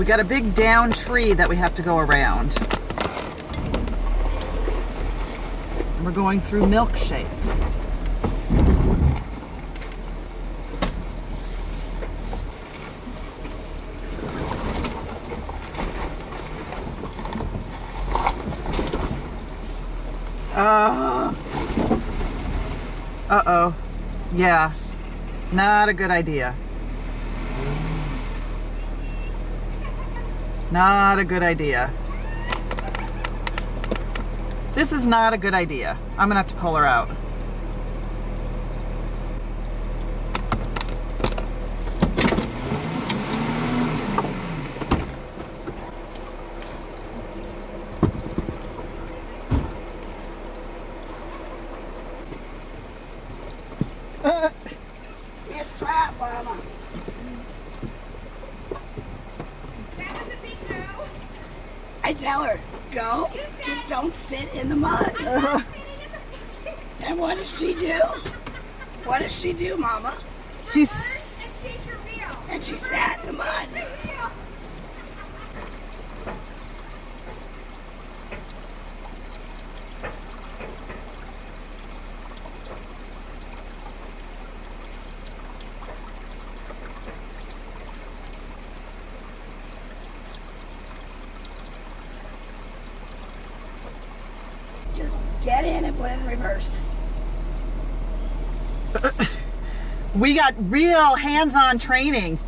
We got a big down tree that we have to go around. And We're going through Milkshake. Uh, uh-oh. Yeah. Not a good idea. Not a good idea. This is not a good idea. I'm gonna have to pull her out. Uh, it's trap, Mama. That was a big no. I tell her, go, just don't sit in the mud. Uh-huh. and what does she do? What does she do, Mama? She's And shake. And she sat in the mud. Wheel. Just get in put it in reverse. we got real hands-on training.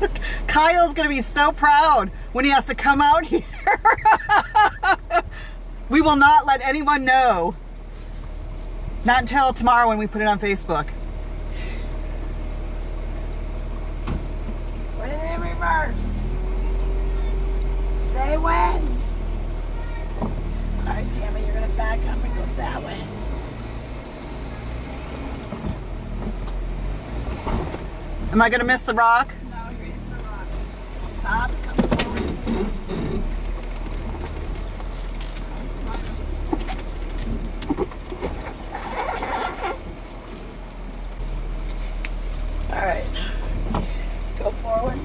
Kyle's gonna be so proud when he has to come out here. we will not let anyone know. Not until tomorrow when we put it on Facebook. Put it in reverse. Say when. All right, Tammy, you're gonna back up and go that way. Am I gonna miss the rock? No, you're hitting the rock. Stop. Come forward. All right. Go forward.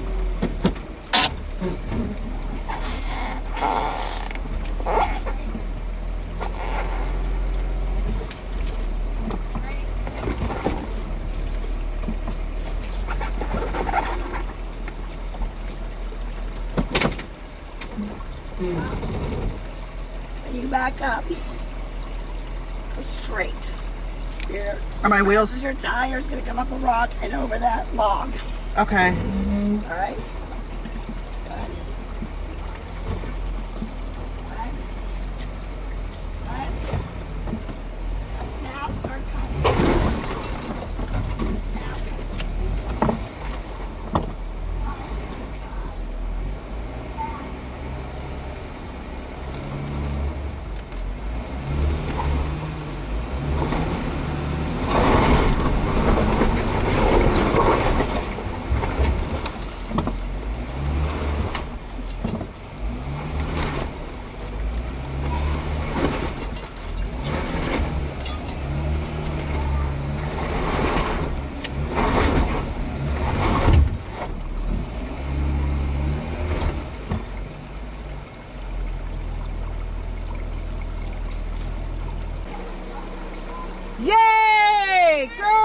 And you back up. Go straight. Your, Are my wheels your tire's gonna come up a rock and over that log. okay? All right. Girl.